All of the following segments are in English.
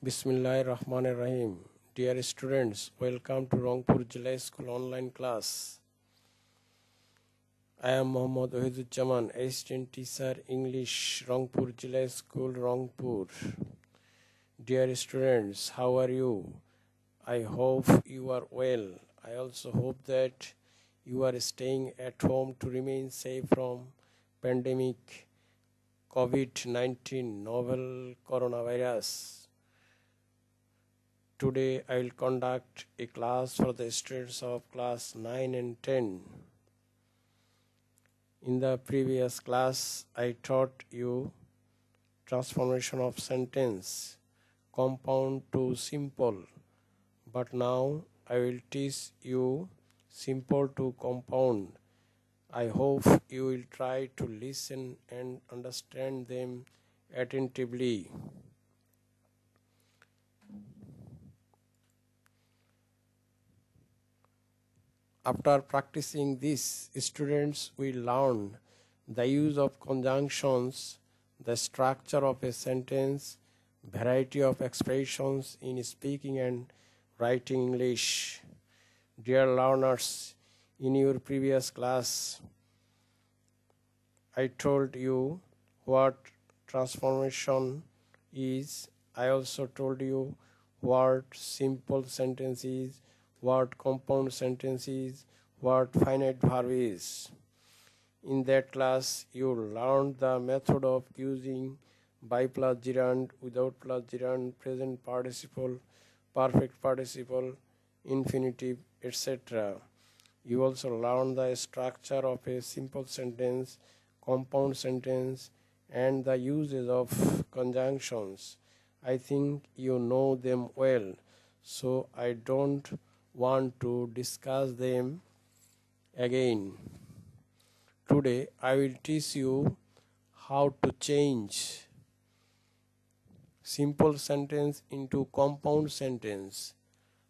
Bismillah Rahman Rahim. Dear students, welcome to Rangpur Zilla School online class. I am Mohammad Ohiduzzaman, assistant teacher English, Rangpur Zilla School, Rangpur. Dear students, how are you? I hope you are well. I also hope that you are staying at home to remain safe from pandemic COVID-19 novel coronavirus. Today I will conduct a class for the students of class 9 and 10. In the previous class I taught you transformation of sentence compound to simple but now I will teach you simple to compound. I hope you will try to listen and understand them attentively. After practicing this, students will learn the use of conjunctions, the structure of a sentence, variety of expressions in speaking and writing English. Dear learners, in your previous class, I told you what transformation is. I also told you what simple sentence is what compound sentence is, what finite verb is. In that class, you learned the method of using by plus gerund, without plus gerund, present participle, perfect participle, infinitive, etc. You also learned the structure of a simple sentence, compound sentence, and the uses of conjunctions. I think you know them well, so I don't want to discuss them again. Today I will teach you how to change simple sentence into compound sentence.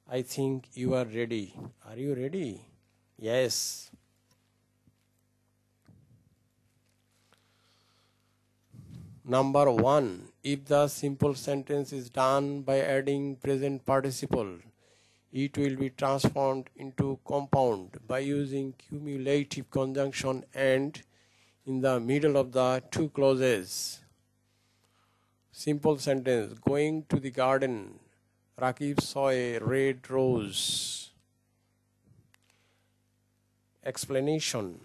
I think you are ready. Are you ready? Yes. Number one, if the simple sentence is done by adding present participle, it will be transformed into compound by using cumulative conjunction and in the middle of the two clauses. Simple sentence Going to the garden, Rakib saw a red rose. Explanation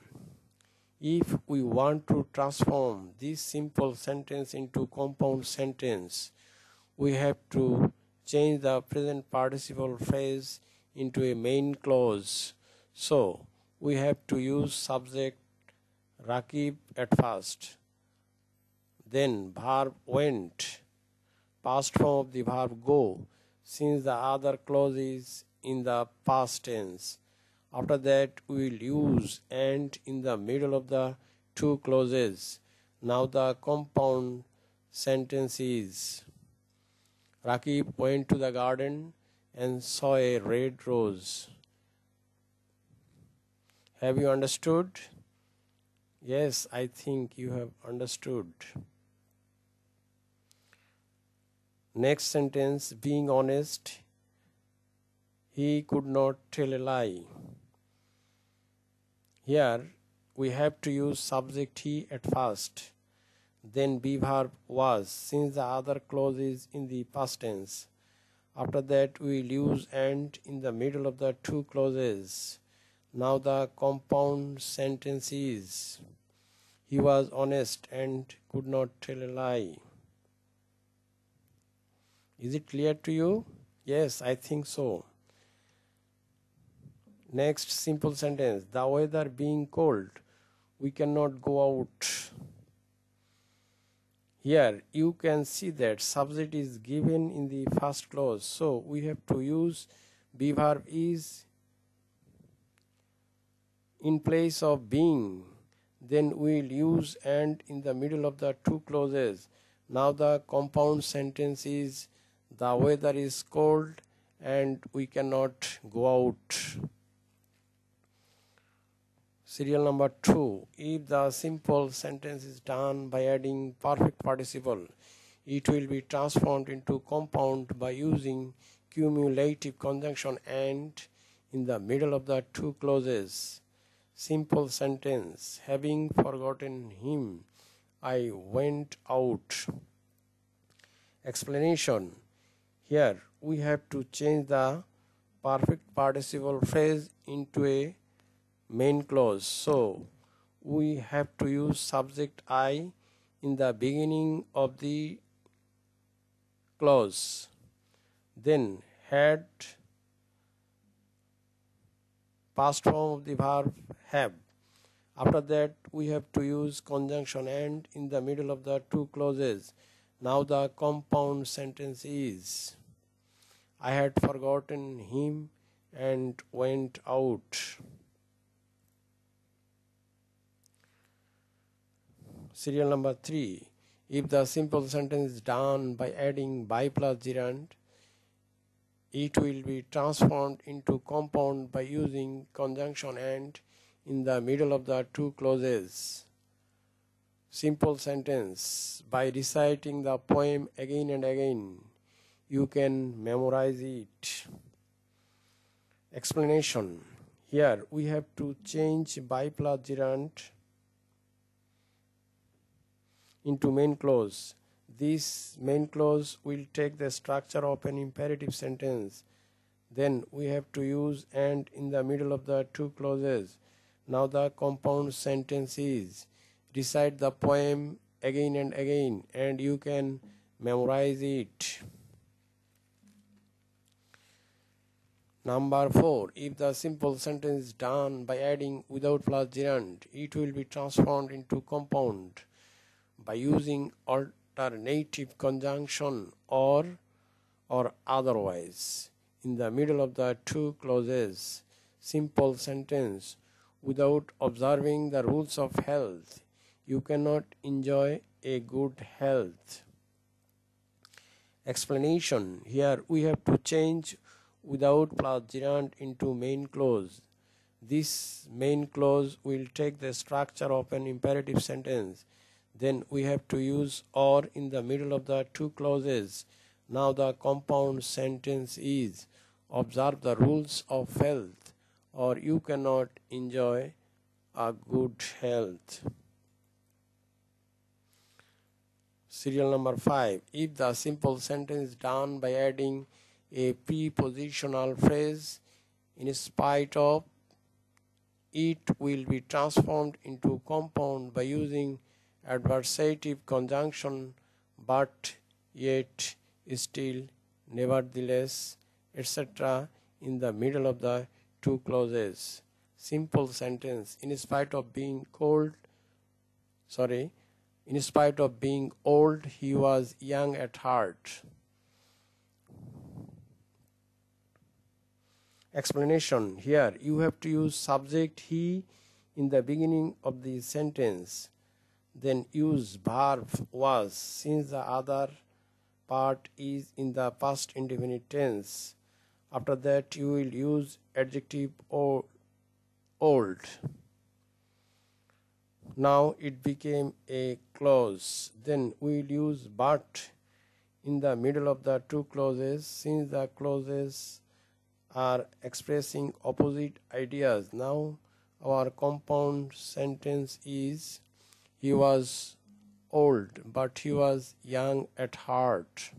If we want to transform this simple sentence into compound sentence, we have to change the present participle phrase into a main clause. So we have to use subject Rakib at first. Then verb went, past form of the verb go, since the other clause is in the past tense. After that, we will use and in the middle of the two clauses. Now the compound sentence is Rakib went to the garden and saw a red rose. Have you understood? Yes, I think you have understood. Next sentence being honest, he could not tell a lie. Here we have to use subject he at first then be verb was since the other clause is in the past tense. After that we will use and in the middle of the two clauses. Now the compound sentence is he was honest and could not tell a lie. Is it clear to you? Yes, I think so. Next simple sentence the weather being cold, we cannot go out. Here you can see that subject is given in the first clause. So we have to use be verb is in place of being. Then we will use and in the middle of the two clauses. Now the compound sentence is the weather is cold and we cannot go out. Serial number 2. If the simple sentence is done by adding perfect participle, it will be transformed into compound by using cumulative conjunction and in the middle of the two clauses. Simple sentence. Having forgotten him, I went out. Explanation. Here we have to change the perfect participle phrase into a main clause. So we have to use subject I in the beginning of the clause. Then had past form of the verb have. After that we have to use conjunction and in the middle of the two clauses. Now the compound sentence is I had forgotten him and went out. Serial number 3. If the simple sentence is done by adding by plus gerund, it will be transformed into compound by using conjunction and in the middle of the two clauses. Simple sentence. By reciting the poem again and again, you can memorize it. Explanation. Here we have to change by plus gerund into main clause. This main clause will take the structure of an imperative sentence. Then we have to use and in the middle of the two clauses. Now the compound sentence is recite the poem again and again and you can memorize it. Number 4. If the simple sentence is done by adding without plus gerund, it will be transformed into compound by using alternative conjunction or or otherwise. In the middle of the two clauses simple sentence without observing the rules of health you cannot enjoy a good health. Explanation. Here we have to change without plus gerund into main clause. This main clause will take the structure of an imperative sentence then we have to use or in the middle of the two clauses. Now the compound sentence is observe the rules of health or you cannot enjoy a good health. Serial number 5. If the simple sentence is done by adding a prepositional phrase in spite of it will be transformed into compound by using adversative conjunction but yet still nevertheless etc in the middle of the two clauses. Simple sentence in spite of being cold sorry in spite of being old he was young at heart. Explanation here you have to use subject he in the beginning of the sentence then use verb was since the other part is in the past indefinite tense. After that you will use adjective or old. Now it became a clause. Then we will use but in the middle of the two clauses since the clauses are expressing opposite ideas. Now our compound sentence is he was old, but he was young at heart.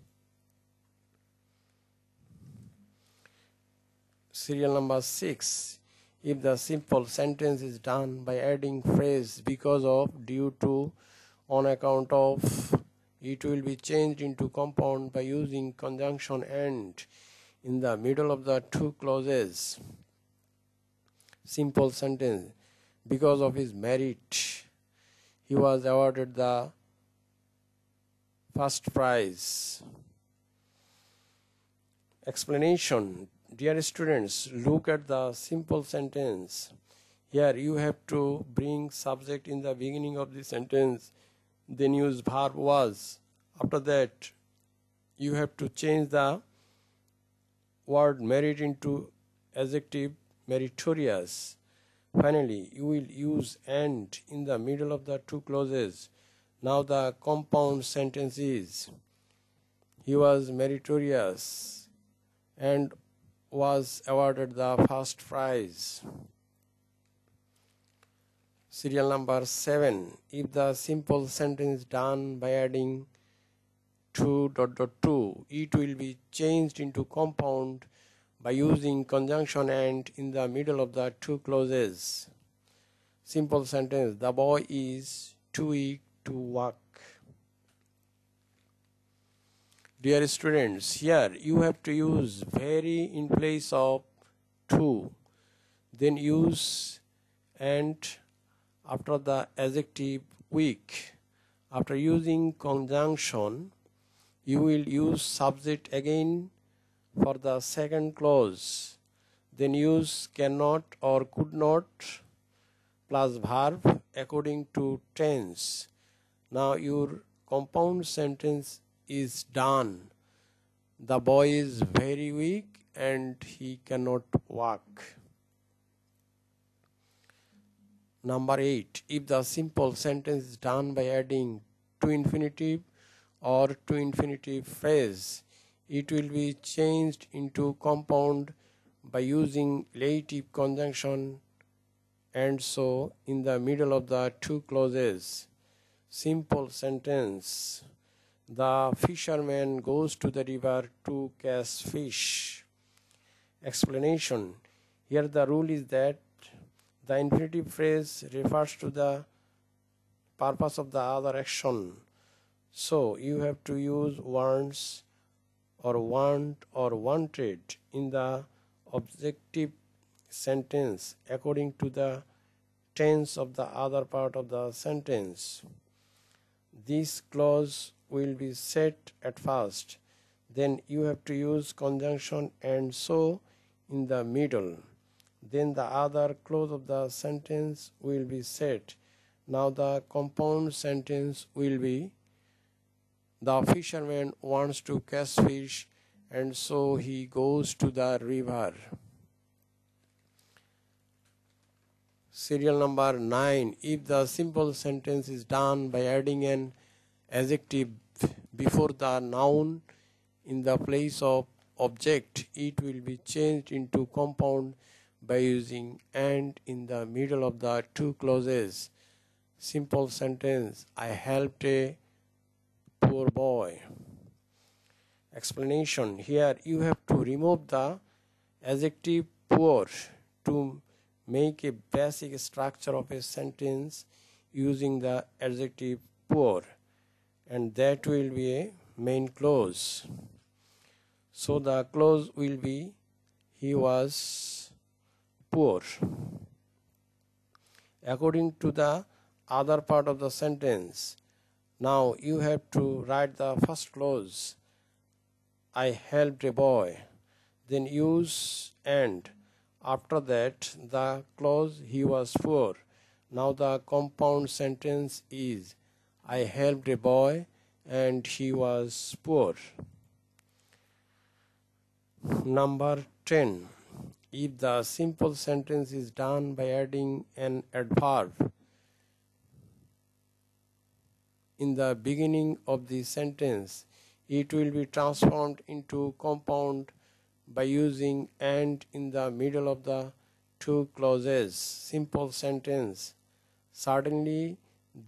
Serial number 6. If the simple sentence is done by adding phrase because of, due to, on account of, it will be changed into compound by using conjunction and in the middle of the two clauses. Simple sentence because of his merit he was awarded the first prize. Explanation Dear students, look at the simple sentence. Here you have to bring subject in the beginning of the sentence, then use verb was. After that, you have to change the word merit into adjective meritorious. Finally, you will use and in the middle of the two clauses. Now the compound sentence is He was meritorious and was awarded the first prize. Serial number 7. If the simple sentence is done by adding 2 dot dot 2, it will be changed into compound by using conjunction and in the middle of the two clauses. Simple sentence The boy is too weak to walk. Dear students, here you have to use very in place of to. Then use and after the adjective weak. After using conjunction, you will use subject again for the second clause. Then use cannot or could not plus verb according to tense. Now your compound sentence is done. The boy is very weak and he cannot walk. Number 8. If the simple sentence is done by adding to infinitive or to infinitive phrase, it will be changed into compound by using illative conjunction and so in the middle of the two clauses. Simple sentence the fisherman goes to the river to catch fish. Explanation Here the rule is that the infinitive phrase refers to the purpose of the other action. So you have to use wants or want or wanted in the objective sentence according to the tense of the other part of the sentence. This clause will be set at first. Then you have to use conjunction and so in the middle. Then the other clause of the sentence will be set. Now the compound sentence will be the fisherman wants to catch fish and so he goes to the river. Serial number 9 if the simple sentence is done by adding an adjective before the noun in the place of object it will be changed into compound by using and in the middle of the two clauses. Simple sentence i helped a poor boy. Explanation. Here you have to remove the adjective poor to make a basic structure of a sentence using the adjective poor and that will be a main clause. So the clause will be he was poor. According to the other part of the sentence now you have to write the first clause i helped a boy then use and after that the clause he was poor now the compound sentence is I helped a boy and he was poor. Number 10. If the simple sentence is done by adding an adverb in the beginning of the sentence, it will be transformed into compound by using and in the middle of the two clauses. Simple sentence. Suddenly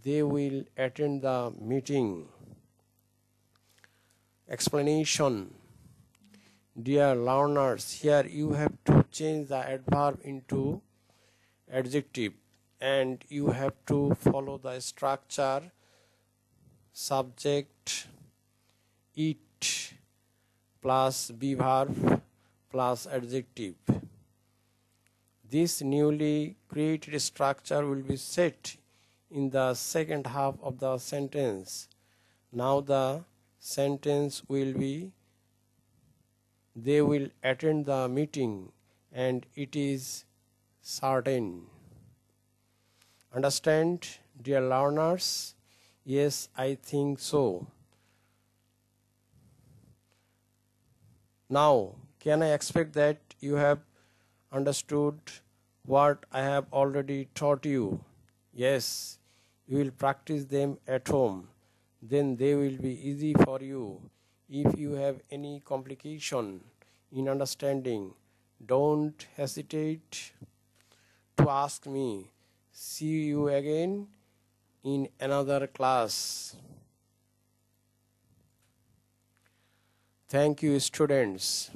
they will attend the meeting. Explanation Dear learners, here you have to change the adverb into adjective and you have to follow the structure subject it plus be verb plus adjective. This newly created structure will be set in the second half of the sentence. Now the sentence will be they will attend the meeting and it is certain. Understand, dear learners? Yes, I think so. Now, can I expect that you have understood what I have already taught you? Yes, you will practice them at home. Then they will be easy for you if you have any complication in understanding don't hesitate to ask me see you again in another class. Thank you students